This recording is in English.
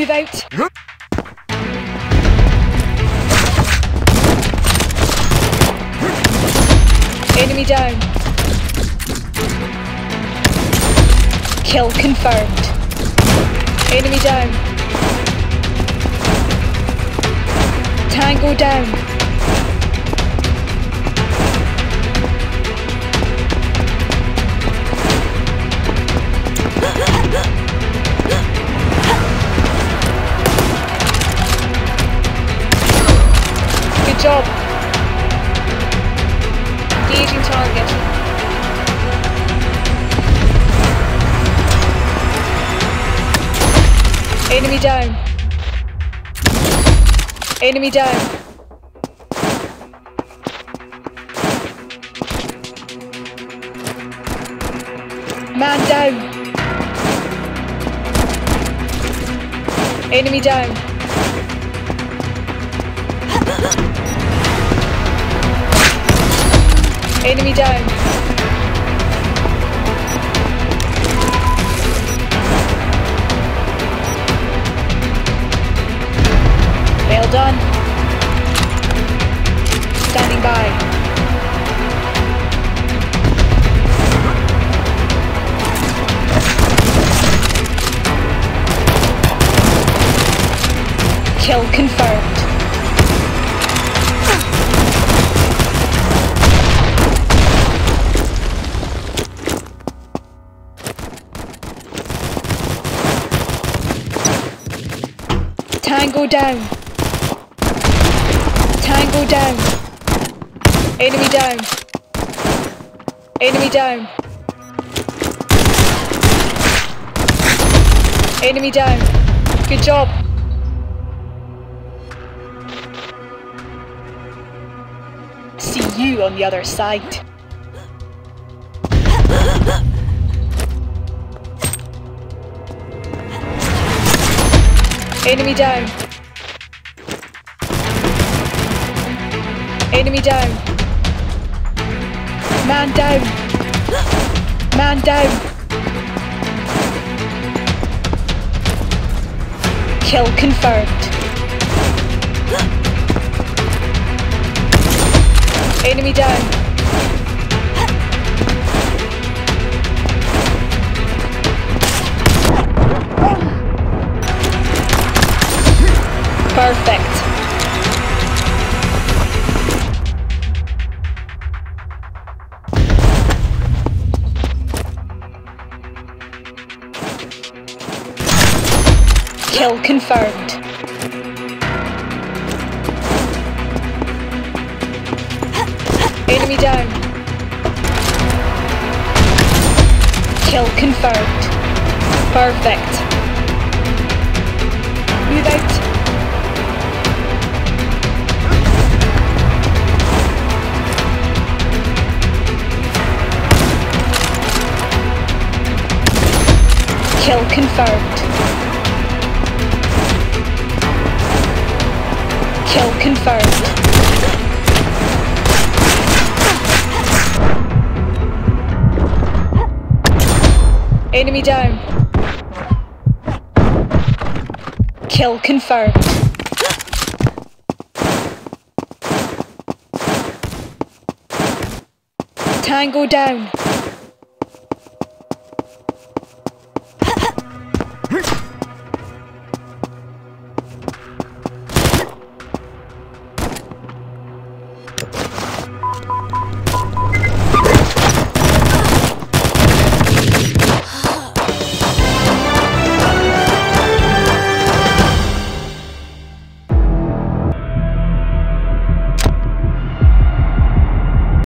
Move out. Enemy down. Kill confirmed. Enemy down. Tango down. Job. Engaging target. Enemy down. Enemy down. Man down. Enemy down. Enemy down. Well done. Standing by. Kill confirmed. Tango down. Tango down. Enemy down. Enemy down. Enemy down. Good job. See you on the other side. Enemy down. Enemy down. Man down. Man down. Kill confirmed. Enemy down. Perfect. Kill confirmed. Enemy down. Kill confirmed. Perfect. Move out. Kill confirmed. Enemy down. Kill confirmed. Tango down. Thank.